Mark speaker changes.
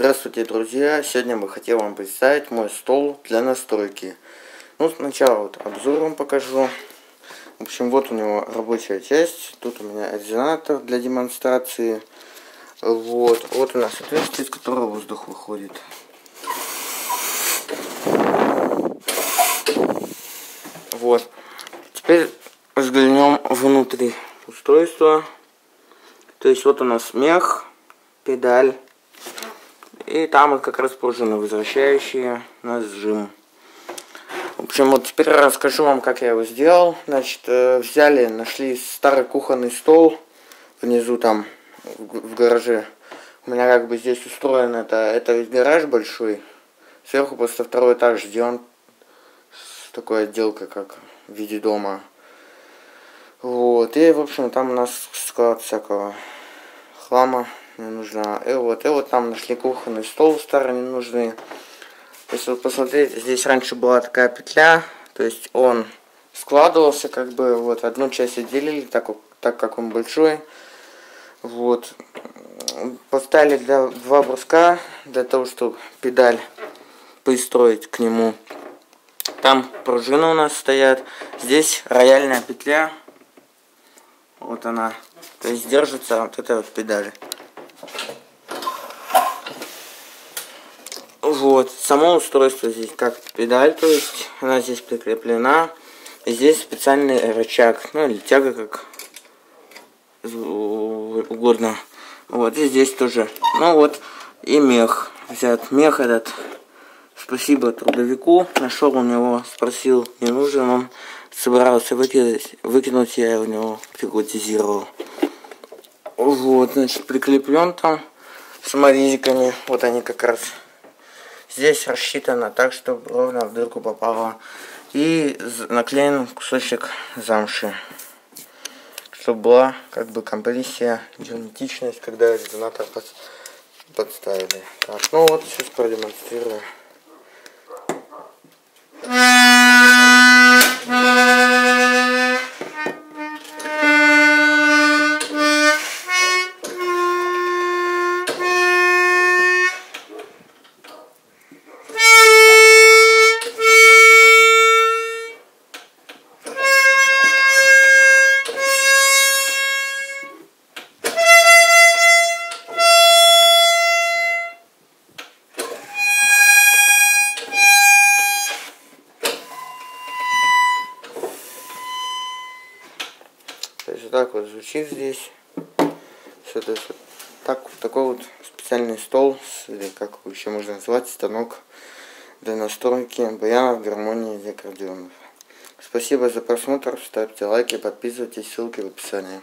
Speaker 1: Здравствуйте, друзья! Сегодня бы хотел вам представить мой стол для настройки. Ну, сначала вот обзор вам покажу. В общем, вот у него рабочая часть. Тут у меня резонатор для демонстрации. Вот, вот у нас отверстие, из которого воздух выходит. Вот. Теперь взглянем внутри устройства. То есть вот у нас мех, педаль. И там вот как раз пружины, возвращающие на сжим. В общем, вот теперь расскажу вам, как я его сделал. Значит, э, взяли, нашли старый кухонный стол внизу там, в гараже. У меня как бы здесь устроен это, это ведь гараж большой. Сверху просто второй этаж сделан с такой отделкой, как в виде дома. Вот, и, в общем, там у нас склад всякого хлама не нужна. И вот, и вот там нашли кухонный стол старый ненужный. Если вот посмотреть, здесь раньше была такая петля, то есть он складывался, как бы, вот, одну часть отделили, так, так как он большой. Вот. Поставили для, два бруска, для того, чтобы педаль пристроить к нему. Там пружины у нас стоят. Здесь рояльная петля. Вот она. То есть держится вот эта вот педаль. Вот, само устройство здесь как педаль, то есть она здесь прикреплена. Здесь специальный рычаг, ну или тяга, как угодно. Вот, и здесь тоже. Ну вот, и мех взят. Мех этот, спасибо трудовику, нашел у него, спросил, не нужен он. Собирался выкинуть, выкинуть я у него приготизировал. Вот, значит, прикреплен там саморезиками. Вот они как раз. Здесь рассчитано так, чтобы ровно в дырку попало. И наклеен кусочек замши. Чтобы была как бы компрессия, герметичность, когда резонатор под, подставили. Так, ну вот сейчас продемонстрирую. То вот так вот звучит здесь. Все, то есть вот так, такой вот специальный стол, как еще можно назвать, станок для настройки баянов, гармонии и аккордеонов. Спасибо за просмотр, ставьте лайки, подписывайтесь, ссылки в описании.